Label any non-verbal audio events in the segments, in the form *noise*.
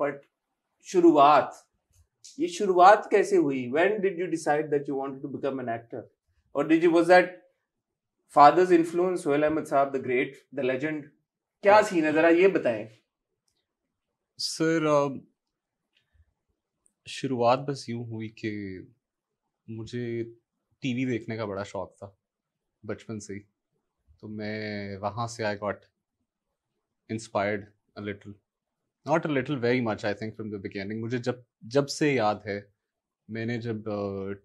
But शुरुआत ये शुरुआत कैसे हुई? When did you decide that you wanted to become an actor और did you was that father's influence Sohail Ahmed साहब द ग्रेट द लेजेंड क्या सीन है? जरा ये बताएँ। सर शुरुआत बस यूँ हुई कि मुझे टीवी देखने का बड़ा शौक था बचपन से ही। तो मैं वहाँ से I got inspired a little not a little very much I think from the beginning मुझे जब जब से याद है मैंने जब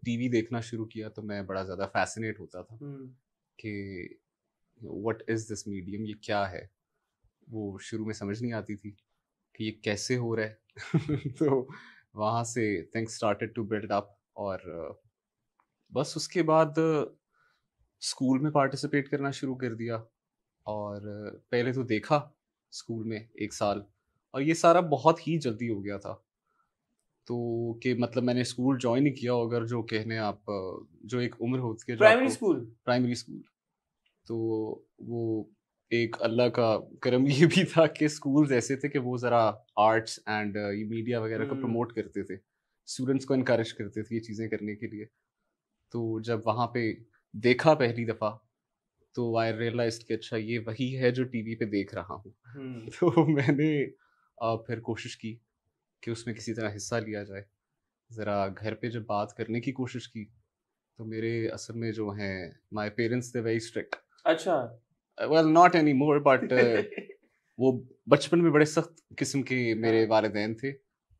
टीवी uh, देखना शुरू किया तो मैं बड़ा ज़्यादा फैसिनेट होता था hmm. कि व्हाट इज़ दिस मीडियम ये क्या है? वो शुरू में समझ नहीं आती थी कि ये कैसे हो रहा है। *laughs* तो वहाँ से things started to build up और बस उसके बाद स्कूल में पार्टिसिपेट करना शुरू कर दिया। और पहले तो देखा स्कूल में एक साल। और ये सारा बहुत ही जल्दी हो गया था। तो कि मतलब मैंने स्कूल ज्वाइन ही किया अगर जो कहने आप जो एक उम्र होती है प्राइमरी स्कूल? Primary school. तो वो एक अल्लाह का करम *laughs* ये भी था कि स्कूल्स ऐसे थे कि वो ज़रा आर्ट्स एंड ये मीडिया वगैरह को प्रमोट हम्म। करते थे। स्टूडेंट्स को इनक्रेज करते थे ये चीज़ें करने के लिए। तो जब वहाँ पे देखा पहली दफ़ा तो आई रियलाइज़ कि अच्छा ये वही है जो टीवी पे देख रहा हूँ। हम्म। *laughs* तो मैंने फिर कोशिश की कि उसमें किसी तरह हिस्सा लिया जाए। ज़रा घर पे जब बात करने की कोशिश की तो मेरे असल में जो हैं माय पेरेंट्स थे वेरी स्ट्रिक्ट अच्छा। Well not any more but वो बचपन में बड़े सख्त किस्म के मेरे हाँ। वालदेन थे।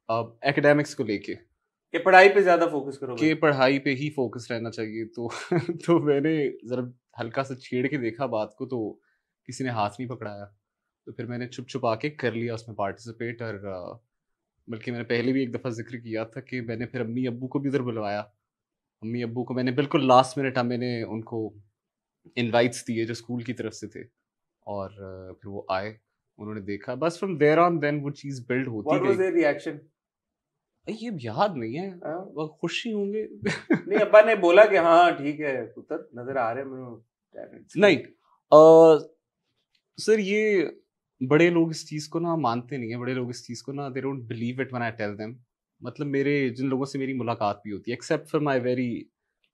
अब एकेडमिक्स को लेके। कि पढ़ाई पे ज़्यादा फोकस करो कि पढ़ाई पे ही फोकस रहना चाहिए तो *laughs* तो मैंने जरा हल्का सा छेड़ के देखा बात को तो किसी ने हाथ नहीं पकड़ाया। तो फिर मैंने छुप छुप आके कर लिया उसमें पार्टिसिपेट और बल्कि मैंने पहले भी एक दफ़ा ज़िक्र किया था कि मैंने फिर अम्मी अबू को भी उधर बुलवाया। अम्मी अब्बू को मैंने बिल्कुल लास्ट मिनट हम मैंने उनको इनवाइट्स दिए जो स्कूल की तरफ़ से थे। और फिर वो आए उन्होंने देखा। बस फ्रॉम देयर ऑन देन वो चीज़ बिल्ड होती गई। व्हाट रिएक्शन ये याद नहीं है। हाँ। वो खुशी होंगे। नहीं अब्बा ने बोला कि हाँ ठीक है पुत्र नज़र आ रहे हैं नहीं आ, सर ये बड़े लोग इस चीज़ को ना मानते नहीं है, बड़े लोग इस चीज़ को ना they don't believe it when I tell them मतलब मेरे, जिन लोगों से मेरी मुलाकात भी होती है except for my very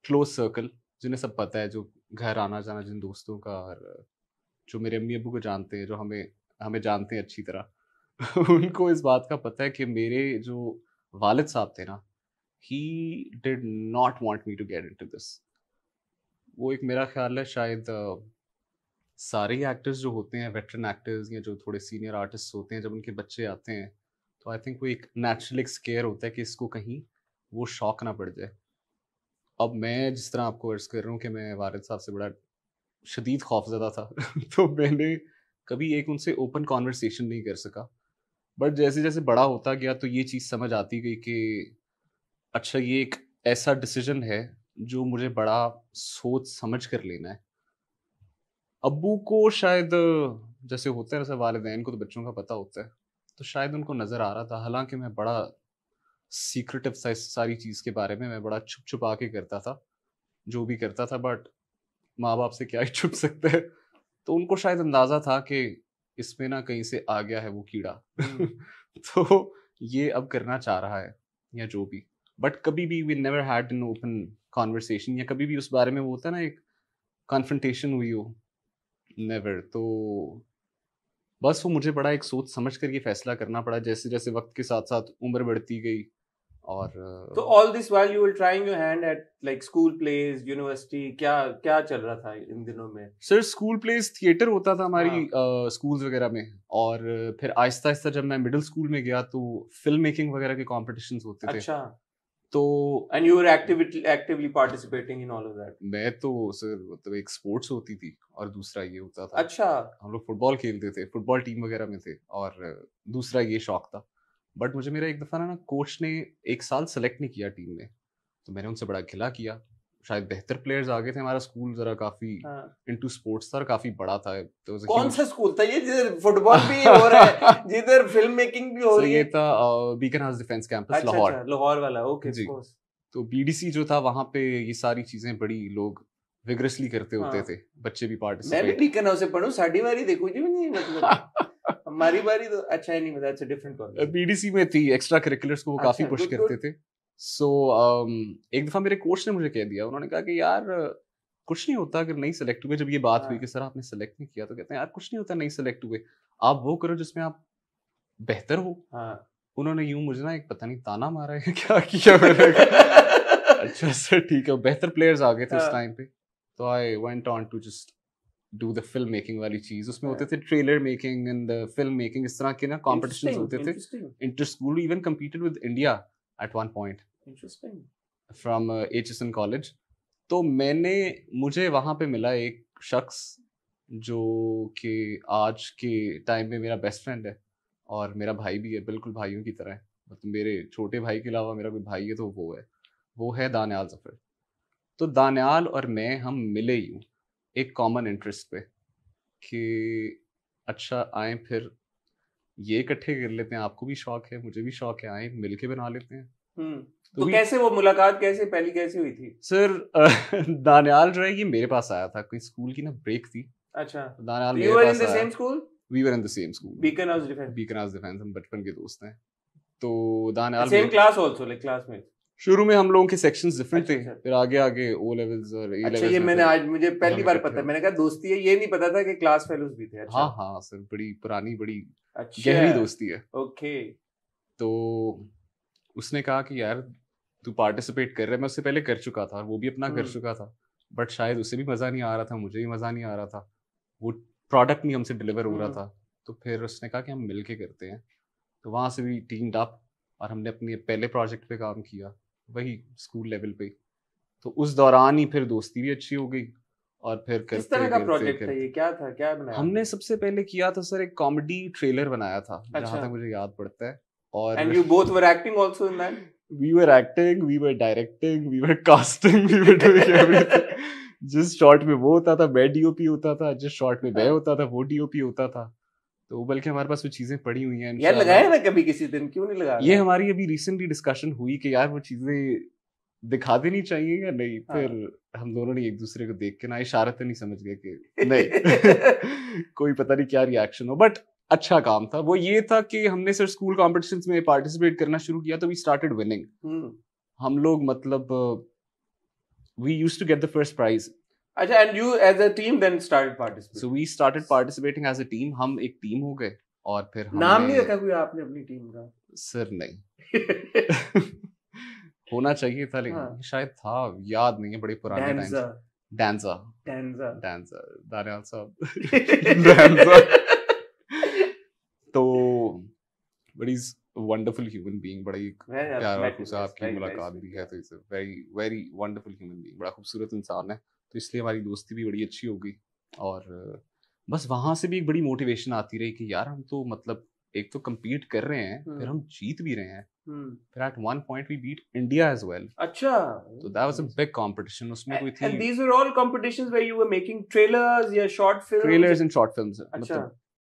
close circle जिन्हें सब पता है, जो घर आना जाना, जिन दोस्तों का और जो मेरे अम्मी अबू को जानते हैं, जो हमें हमें जानते हैं अच्छी तरह, *laughs* उनको इस बात का पता है कि मेरे जो वालिद साहब थे ना ही did not want me to get into this वो एक मेरा ख्याल है शायद सारे एक्टर्स जो होते हैं वेटरन एक्टर्स या जो थोड़े सीनियर आर्टिस्ट होते हैं, जब उनके बच्चे आते हैं तो आई थिंक वो एक नेचुरल एक स्केयर होता है कि इसको कहीं वो शौक ना पड़ जाए। अब मैं जिस तरह आपको अर्ज़ कर रहा हूँ कि मैं वारिद साहब से बड़ा शदीद खौफजदा था *laughs* तो मैंने कभी एक उनसे ओपन कॉन्वर्सेशन नहीं कर सका। बट जैसे जैसे बड़ा होता गया तो ये चीज़ समझ आती गई कि अच्छा ये एक ऐसा डिसीज़न है जो मुझे बड़ा सोच समझ कर लेना है। अबू को शायद जैसे होता है जैसे वालदेन को तो बच्चों का पता होता है तो शायद उनको नज़र आ रहा था। हालाँकि मैं बड़ा सीक्रेटिव सारी चीज़ के बारे में मैं बड़ा छुप छुपा के करता था जो भी करता था बट माँ बाप से क्या ही छुप सकते हैं? तो उनको शायद अंदाज़ा था कि इसमें ना कहीं से आ गया है वो कीड़ा। हम्म। *laughs* तो ये अब करना चाह रहा है या जो भी। बट कभी भी we never had an open conversation या कभी भी उस बारे में वो होता है ना एक कॉन्फ्रंटेशन हुई हो नेवर तो बस वो मुझे बड़ा एक सोच समझ कर ये फैसला करना पड़ा जैसे जैसे वक्त के साथ साथ उम्र बढ़ती गई और तो all this while you will trying your hand at like school plays university क्या क्या चल रहा था इन दिनों में सर स्कूल प्लेस थिएटर होता था हमारी स्कूल्स हाँ. वगैरह में और फिर आहिस्ता आहिस्ता जब मैं मिडिल स्कूल में गया तो फ़िल्म मेकिंग वगैरह के कॉम्पिटिशन होते अच्छा. थे अच्छा तो and you were actively actively participating in all of that मैं तो सर मतलब एक स्पोर्ट्स होती थी और दूसरा ये होता था। अच्छा। हम लोग फुटबॉल खेलते थे फुटबॉल टीम वगैरह में थे और दूसरा ये शौक था। बट मुझे मेरा एक दफ़ा ना कोच ने एक साल सेलेक्ट नहीं किया टीम में। तो मैंने उनसे बड़ा खिला किया। शायद बेहतर प्लेयर्स आ गए थे हमारा स्कूल जरा काफ़ी इनटू हाँ। स्पोर्ट्स था काफ़ी बड़ा था। तो कौन सा स्कूल था? ये जिधर फुटबॉल भी हो रहा है *laughs* जिधर फ़िल्म मेकिंग भी हो रही है। ये था Beaconhouse defence campus Lahore Lahore वाला ओके जी। तो बीडीसी जो था वहाँ पे ये सारी चीज़ें बड़ी लोग विग्रेसली करते हाँ। होते। थे बच्चे भी पार्टिसिपेट मैं भी बीकन हाउस से पढ़ूं साडी वाली देखो जी नहीं मतलब *laughs* हमारी बारी तो अच्छा है नहीं that's a different college BDC में थी एक्स्ट्रा करिकुलर्स को वो काफ़ी अच्छा, पुश करते थे। सो so, um, एक दफ़ा मेरे कोच ने मुझे कह दिया उन्होंने कहा कि यार कुछ नहीं होता अगर नहीं सेलेक्ट हुए। जब ये बात हुई हाँ। कि सर आपने सेलेक्ट नहीं किया तो कहते हैं यार कुछ नहीं होता नहीं सेलेक्ट हुए। आप वो करो जिसमें आप बेहतर हो। हाँ। उन्होंने यूँ मुझे ना एक पता नहीं ताना मारा है *laughs* क्या किया मैंने अच्छा सर ठीक है बेहतर प्लेयर्स आ गए थे उस हाँ। टाइम पे। तो I went on to just do the film making वाली चीज़। उसमें होते हाँ। थे trailer making and film making इस तरह के ना कॉम्पिटिशन होते थे। Inter school even competed with India at one point interesting. From H S N college तो मैंने मुझे वहाँ पे मिला एक शख्स जो कि आज के टाइम में मेरा बेस्ट फ्रेंड है और मेरा भाई भी है बिल्कुल भाइयों की तरह है। मतलब मेरे छोटे भाई के अलावा मेरा कोई भाई है तो वो है। वो है दानियाल ज़फ़र। तो दानियाल और मैं हम मिले यूँ एक कॉमन इंटरेस्ट पे कि अच्छा आए फिर ये इकट्ठे कर लेते हैं आपको भी शौक है मुझे भी शौक है आए मिलके बना लेते हैं। हम्म तो तो कैसे वो मुलाकात कैसे पहली कैसे हुई थी? सर *laughs* दानियाल जो है ये मेरे पास आया था कोई स्कूल की ना ब्रेक थी। अच्छा। तो दानियाल यू मेरे वर इन पास द आया। Same school we were in the same school Beaconhouse defence Beaconhouse defence हम बचपन के दोस्त हैं। तो Daniyal same class also like classmate शुरू में हम लोगों के सेक्शंस डिफरेंट अच्छा, थे अच्छा। फिर आगे आगे ओ लेवल्स और ए अच्छा ये मैंने आज मुझे पहली बार पता हुए। मैंने कहा दोस्ती है ये नहीं पता था कि क्लास फेलोज भी थे। अच्छा। हाँ हाँ सर बड़ी पुरानी बड़ी अच्छा। गहरी दोस्ती है। ओके। तो उसने कहा कि यार तू पार्टिसिपेट कर रहा है। मैं उससे पहले कर चुका था वो भी अपना कर हम्म। चुका था। बट शायद उसे भी मज़ा नहीं आ रहा था मुझे भी मज़ा नहीं आ रहा था। वो प्रोडक्ट नहीं हमसे डिलीवर हो रहा हम्म। था। तो फिर उसने कहा कि हम मिल के करते हैं। तो वहाँ से भी टीम अप और हमने अपने पहले प्रोजेक्ट पे काम किया। वही स्कूल लेवल पे। तो उस दौरान ही फिर दोस्ती भी अच्छी हो गई और फिर करते किस तरह का प्रोजेक्ट था ये? क्या था? क्या बनाया? हमने सबसे पहले किया था सर एक कॉमेडी ट्रेलर बनाया था जहाँ अच्छा। तक मुझे याद पड़ता है। और and you both were acting also in that we were acting, we were directing, we were casting, we were doing everything. *laughs* जिस शॉट में वो होता था मैं डीओपी होता था जिस शॉट में मैं। होता था वो डीओपी होता था। तो बल्कि हमारे पास वो चीज़ें पड़ी हुई हैं यार। लगाया ना कभी किसी दिन? क्यों नहीं लगाया? ये हमारी अभी रिसेंटली डिस्कशन हुई कि यार वो चीज़ें दिखा देनी चाहिए या नहीं? हाँ। फिर हम दोनों ने एक दूसरे को देख के ना इशारत नहीं समझ गए कि *laughs* नहीं *laughs* कोई पता नहीं क्या रिएक्शन हो। बट अच्छा काम था। वो ये था कि हमने सर स्कूल कॉम्पिटिशन में पार्टिसिपेट करना शुरू किया तो वी स्टार्टेड विनिंग। हम लोग मतलब we use to get the first prize अच्छा and you as a team then started so we started participating as a team हम एक टीम हो गए और फिर नाम नहीं रखा कोई आपने अपनी टीम का? सर नहीं। *laughs* होना चाहिए था लेकिन हाँ। शायड था याद नहीं है बड़े पुराने टाइम डांसा डांसा डांसा डांसा दानियाल साहब। *laughs* डांसा तो बड़ी वंडरफुल ह्यूमन बीइंग बड़ा ही प्यारा आपकी मुलाकात भी है तो it's very very wonderful human being बड़ा खूबसूरत इंसान है। तो इसलिए हमारी दोस्ती भी बड़ी अच्छी हो गई। और बस वहाँ से भी एक बड़ी मोटिवेशन आती रही कि यार हम तो मतलब एक तो कम्पीट कर रहे हैं फिर हम्म। हम जीत भी रहे हैं। हम्म, फिर at one point we beat India as well अच्छा। तो that was a big competition उसमें कोई थी and these were all competitions where you were making trailers या short films trailers and short films. मतलब